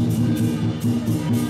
Música